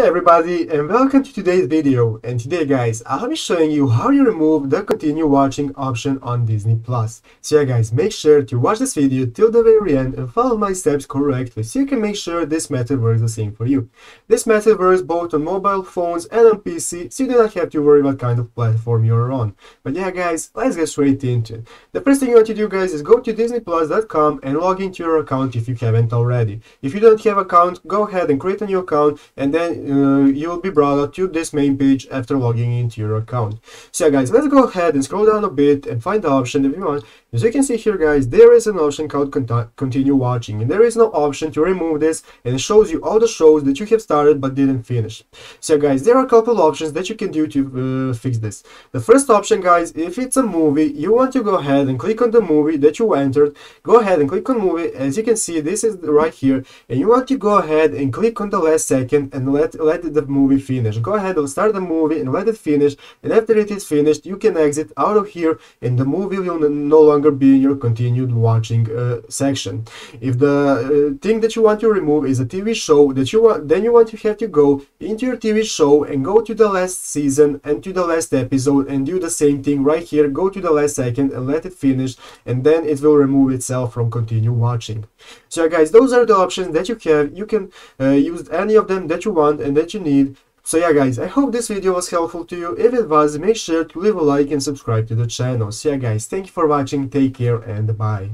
Hey everybody and welcome to today's video and today guys I'll be showing you how you remove the continue watching option on Disney Plus. So yeah guys make sure to watch this video till the very end and follow my steps correctly so you can make sure this method works the same for you. This method works both on mobile phones and on PC so you do not have to worry what kind of platform you're on. But yeah guys let's get straight into it. The first thing you want to do guys is go to disneyplus.com and log into your account if you haven't already. If you don't have account go ahead and create a new account and then uh, you will be brought to this main page after logging into your account. So yeah, guys, let's go ahead and scroll down a bit and find the option that we want. As you can see here, guys, there is an option called continue watching, and there is no option to remove this, and it shows you all the shows that you have started but didn't finish. So guys, there are a couple options that you can do to uh, fix this. The first option, guys, if it's a movie, you want to go ahead and click on the movie that you entered. Go ahead and click on movie. As you can see, this is right here, and you want to go ahead and click on the last second and let let the movie finish. Go ahead and start the movie and let it finish, and after it is finished, you can exit out of here, and the movie will no longer be in your continued watching uh, section. If the uh, thing that you want to remove is a TV show that you want, then you want to have to go into your TV show and go to the last season and to the last episode and do the same thing right here. Go to the last second and let it finish, and then it will remove itself from continue watching. So guys, those are the options that you have. You can uh, use any of them that you and that you need so yeah guys, I hope this video was helpful to you. If it was, make sure to leave a like and subscribe to the channel. So yeah guys, thank you for watching, take care and bye.